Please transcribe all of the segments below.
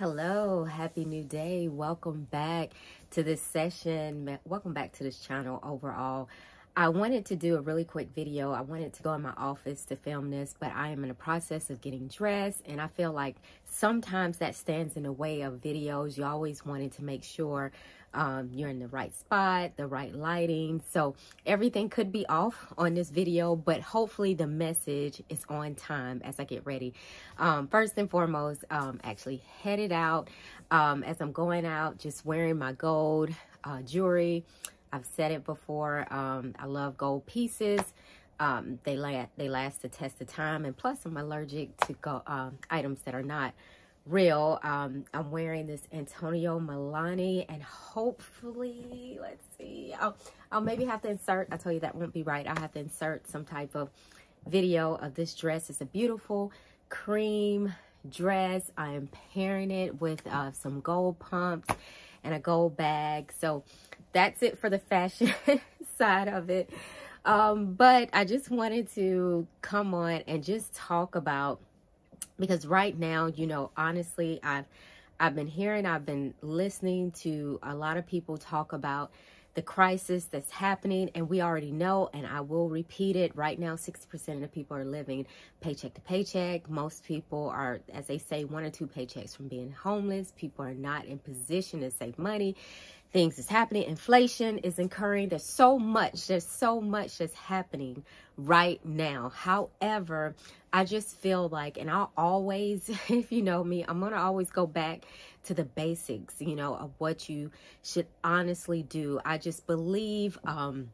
Hello, happy new day. Welcome back to this session. Welcome back to this channel overall. I wanted to do a really quick video. I wanted to go in my office to film this, but I am in the process of getting dressed and I feel like sometimes that stands in the way of videos. You always wanted to make sure um, you're in the right spot, the right lighting. So everything could be off on this video, but hopefully the message is on time as I get ready. Um, first and foremost, um, actually headed out um, as I'm going out, just wearing my gold uh, jewelry. I've said it before. Um, I love gold pieces. Um, they, last they last the test of time. And plus, I'm allergic to go um, items that are not real. Um, I'm wearing this Antonio Melani. And hopefully, let's see. I'll, I'll maybe have to insert. I tell you that won't be right. i have to insert some type of video of this dress. It's a beautiful cream dress. I am pairing it with uh, some gold pumps and a gold bag. So that's it for the fashion side of it. Um, but I just wanted to come on and just talk about because right now, you know, honestly, I've I've been hearing, I've been listening to a lot of people talk about the crisis that's happening and we already know and I will repeat it right now 60% of the people are living paycheck to paycheck most people are as they say one or two paychecks from being homeless people are not in position to save money things is happening. Inflation is incurring. There's so much. There's so much that's happening right now. However, I just feel like, and I'll always, if you know me, I'm going to always go back to the basics, you know, of what you should honestly do. I just believe, um,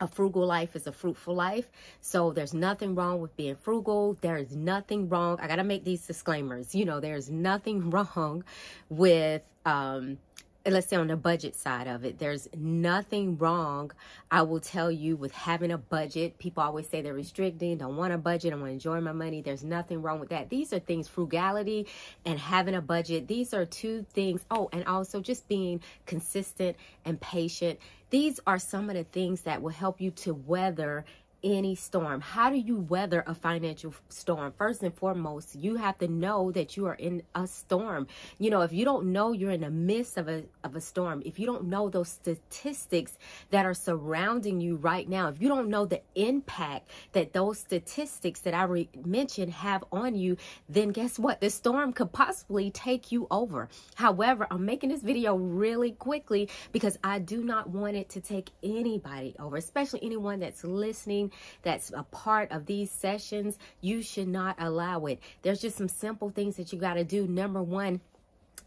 a frugal life is a fruitful life. So there's nothing wrong with being frugal. There is nothing wrong. I got to make these disclaimers. You know, there's nothing wrong with um, let's say on the budget side of it, there's nothing wrong, I will tell you, with having a budget. People always say they're restricting, don't want a budget, I want to enjoy my money. There's nothing wrong with that. These are things, frugality and having a budget. These are two things. Oh, and also just being consistent and patient. These are some of the things that will help you to weather any storm. How do you weather a financial storm? First and foremost, you have to know that you are in a storm. You know, if you don't know you're in the midst of a of a storm, if you don't know those statistics that are surrounding you right now, if you don't know the impact that those statistics that I mentioned have on you, then guess what? The storm could possibly take you over. However, I'm making this video really quickly because I do not want it to take anybody over, especially anyone that's listening that's a part of these sessions, you should not allow it. There's just some simple things that you got to do. Number one,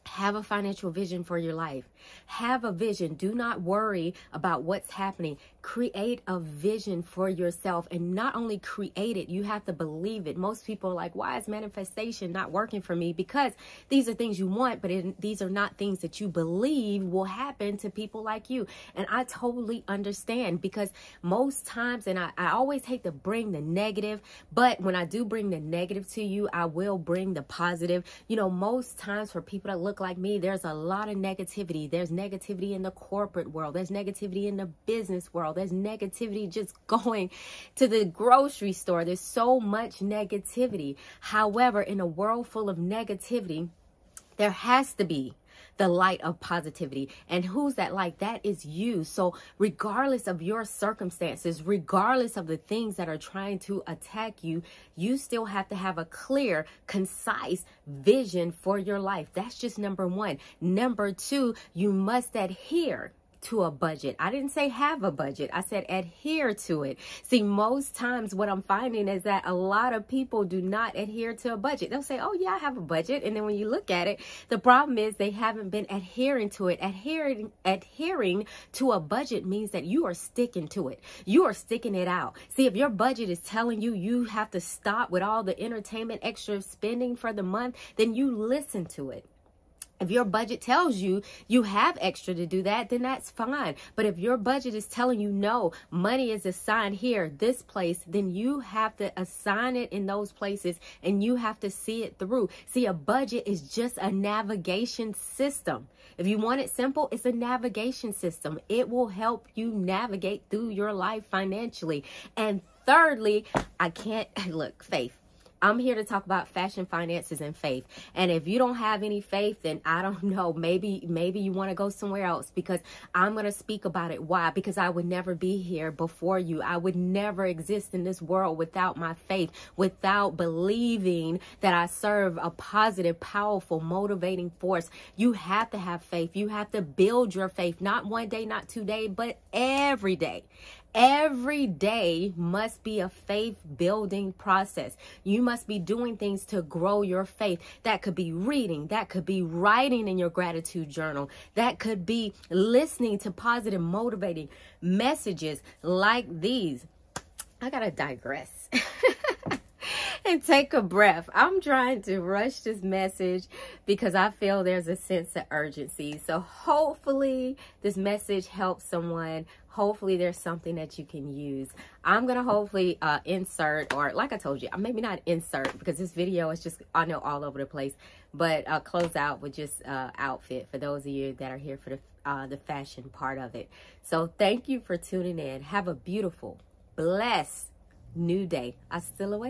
have a financial vision for your life. Have a vision. Do not worry about what's happening. Create a vision for yourself and not only create it, you have to believe it. Most people are like, why is manifestation not working for me? Because these are things you want, but it, these are not things that you believe will happen to people like you. And I totally understand because most times, and I, I always hate to bring the negative, but when I do bring the negative to you, I will bring the positive. You know, most times for people that look like me, there's a lot of negativity. There's negativity in the corporate world. There's negativity in the business world. There's negativity just going to the grocery store. There's so much negativity. However, in a world full of negativity, there has to be the light of positivity. And who's that light? That is you. So, regardless of your circumstances, regardless of the things that are trying to attack you, you still have to have a clear, concise vision for your life. That's just number one. Number two, you must adhere to a budget. I didn't say have a budget. I said adhere to it. See, most times what I'm finding is that a lot of people do not adhere to a budget. They'll say, oh yeah, I have a budget. And then when you look at it, the problem is they haven't been adhering to it. Adhering, adhering to a budget means that you are sticking to it. You are sticking it out. See, if your budget is telling you you have to stop with all the entertainment extra spending for the month, then you listen to it. If your budget tells you you have extra to do that, then that's fine. But if your budget is telling you no, money is assigned here, this place, then you have to assign it in those places and you have to see it through. See, a budget is just a navigation system. If you want it simple, it's a navigation system. It will help you navigate through your life financially. And thirdly, I can't look, faith. I'm here to talk about fashion, finances, and faith. And if you don't have any faith, then I don't know. Maybe, maybe you want to go somewhere else because I'm going to speak about it. Why? Because I would never be here before you. I would never exist in this world without my faith, without believing that I serve a positive, powerful, motivating force. You have to have faith. You have to build your faith, not one day, not two days, but every day. Every day must be a faith building process. You must be doing things to grow your faith. That could be reading, that could be writing in your gratitude journal, that could be listening to positive, motivating messages like these. I gotta digress. and take a breath. I'm trying to rush this message because I feel there's a sense of urgency. So hopefully this message helps someone hopefully there's something that you can use i'm gonna hopefully uh, insert or like i told you I maybe not insert because this video is just i know all over the place but uh, close out with just uh, outfit for those of you that are here for the uh, the fashion part of it so thank you for tuning in have a beautiful blessed new day. Hasta luego